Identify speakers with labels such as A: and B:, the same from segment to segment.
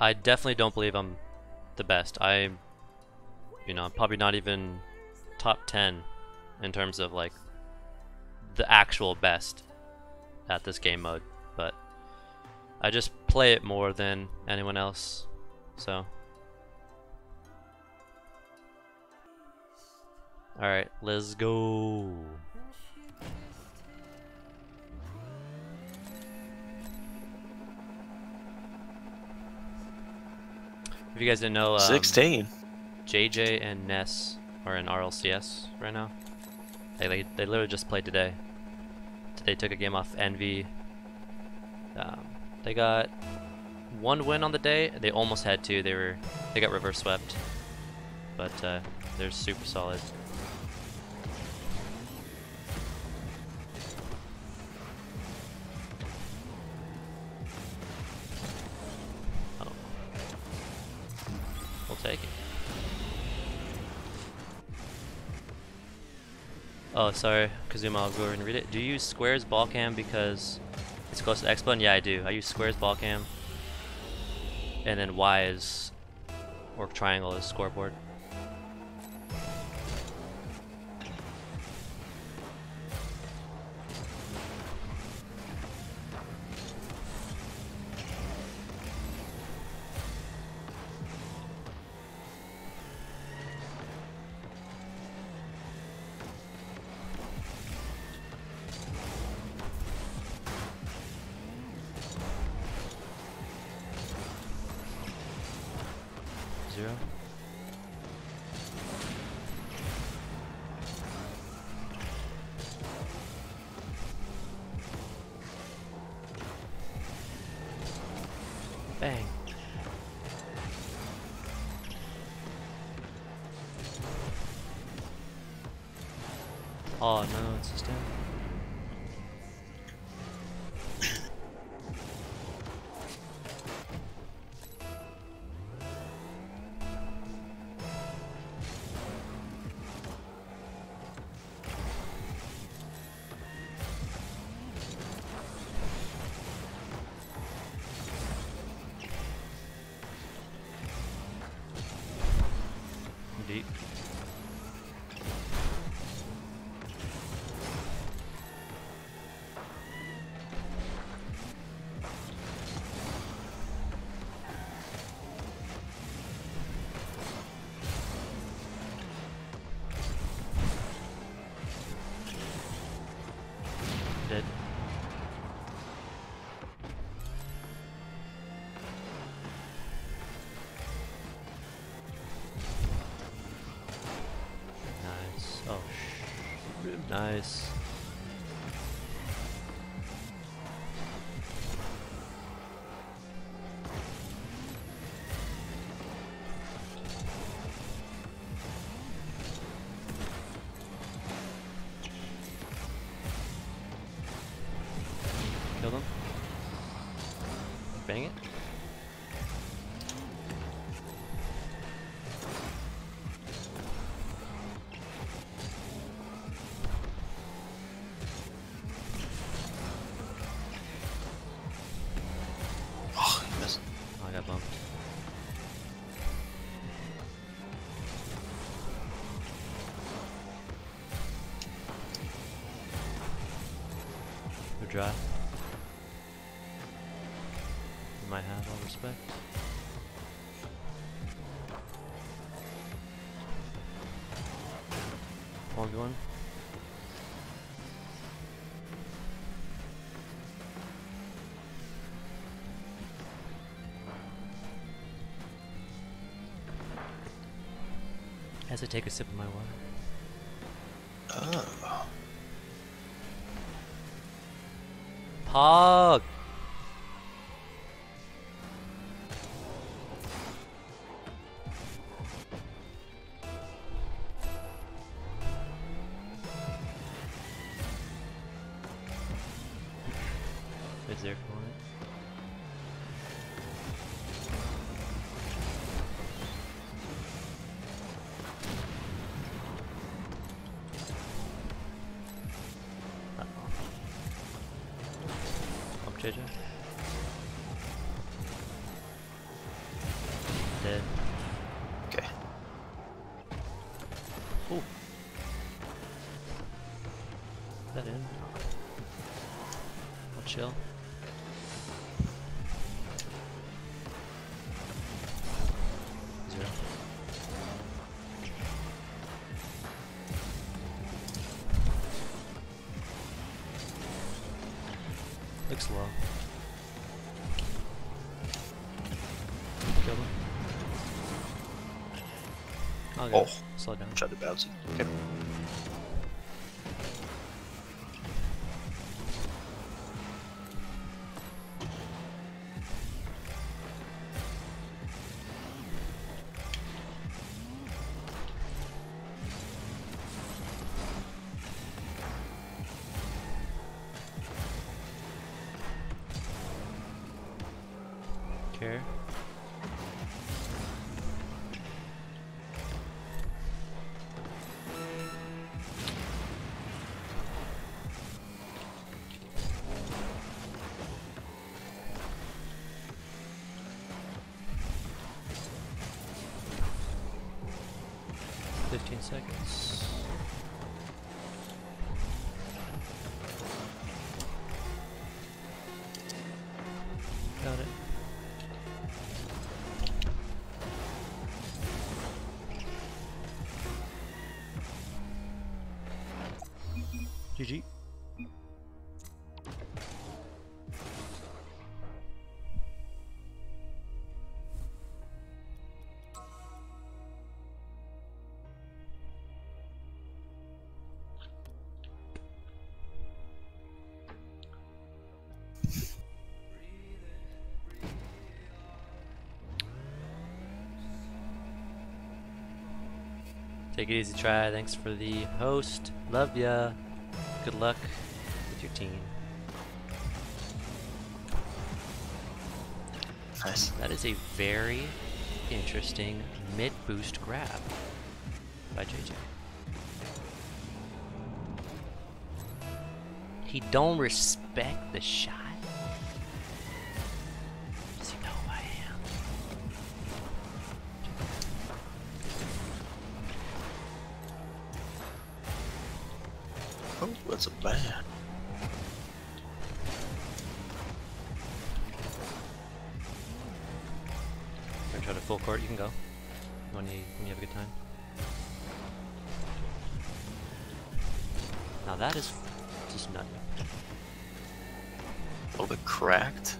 A: I definitely don't believe I'm the best. I, you know, I'm probably not even top 10 in terms of like the actual best at this game mode, but I just play it more than anyone else, so. Alright, let's go. If you guys didn't know, um,
B: 16.
A: JJ and Ness are in RLCS right now. They, they, they literally just played today. They took a game off Envy. Um, they got one win on the day. They almost had two. They were they got reverse swept, but uh, they're super solid. Oh, sorry, Kazuma, I'll go over and read it. Do you use Square's ball cam because it's close to X-Button? Yeah, I do. I use Square's ball cam. And then Y is, or triangle is scoreboard. Oh no, it's just down. Oh, nice. Drive. You might have all respect. One going. As I take a sip of my water. Pog! Is there for it? Chill. Zero. Looks low. Kill him. Okay.
B: Oh.
A: Slow down.
B: Tried to bounce it. Okay.
A: 15 seconds. Take it easy, try. Thanks for the host. Love ya. Good luck with your team.
B: Nice.
A: That is a very interesting mid boost grab by JJ. He don't respect the shot. Go when you when you have a good time. Now that is just nutty.
B: A little bit cracked.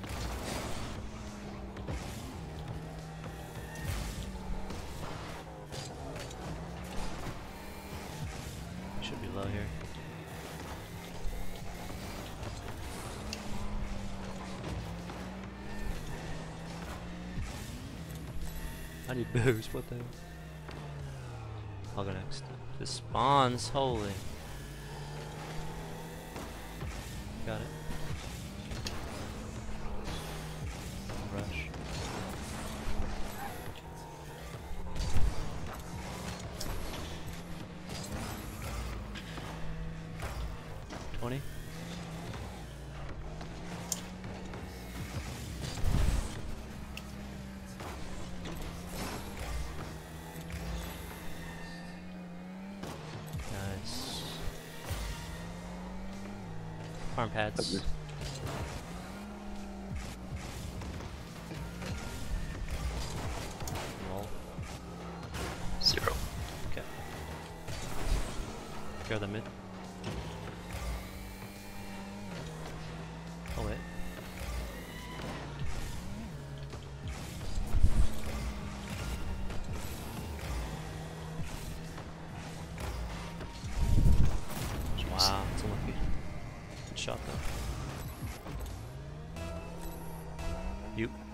A: Should be low here. I need what the hell? I'll go next. This spawns, holy. Got it. Rush. Twenty. Arm pads. Shot though. You. You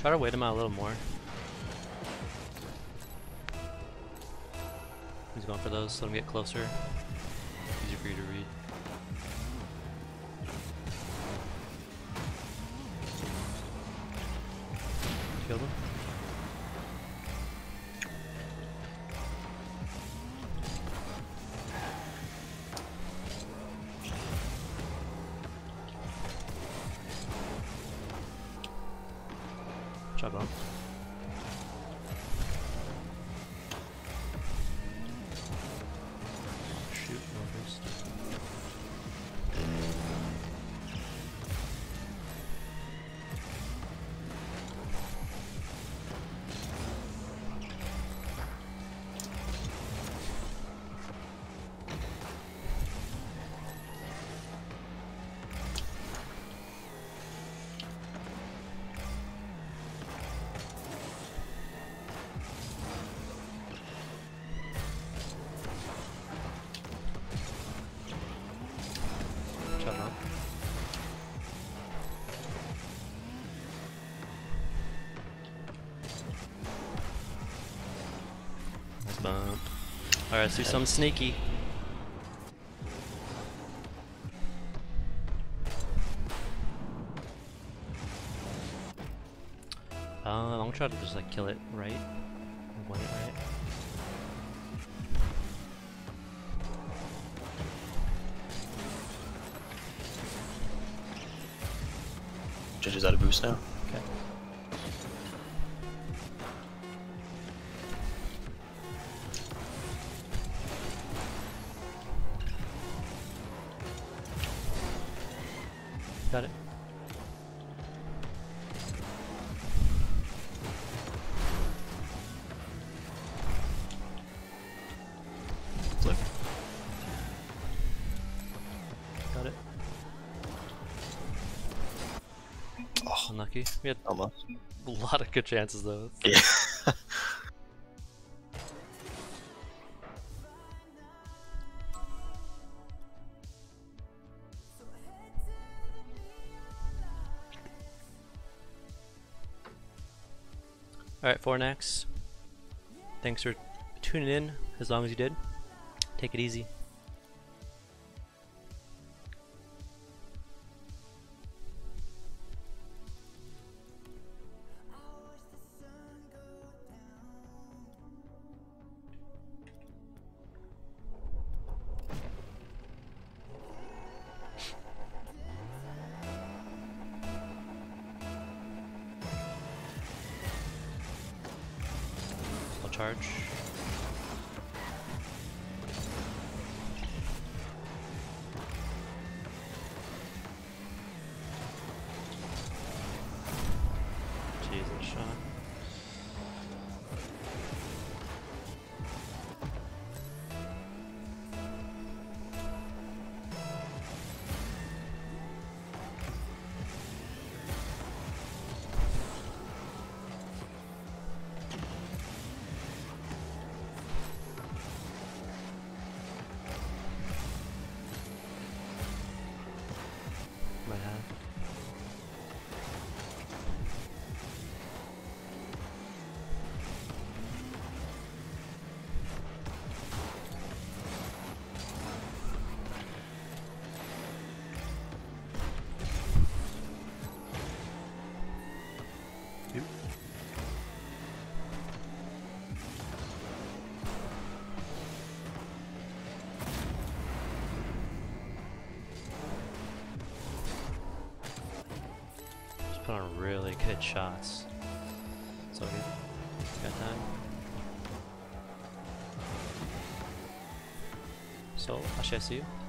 A: Try to wait him out a little more. He's going for those, let him get closer. Job Alright, let's do something sneaky. Uh, I'm gonna try to just like kill it right. Right.
B: Judges out of boost now.
A: Got it.
B: Flip.
A: Got it.
B: Oh,
A: Unlucky. We had
B: almost.
A: a lot of good chances though.
B: Yeah.
A: Alright, Fornax. Thanks for tuning in as long as you did. Take it easy. On really good shots. Got time. So, I see you.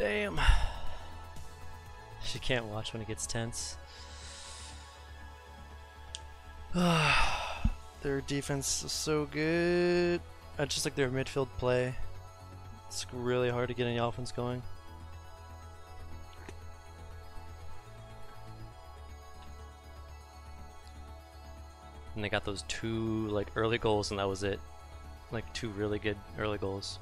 A: Damn. She can't watch when it gets tense. their defense is so good. I just like their midfield play. It's really hard to get any offense going. And they got those two like early goals and that was it. Like two really good early goals.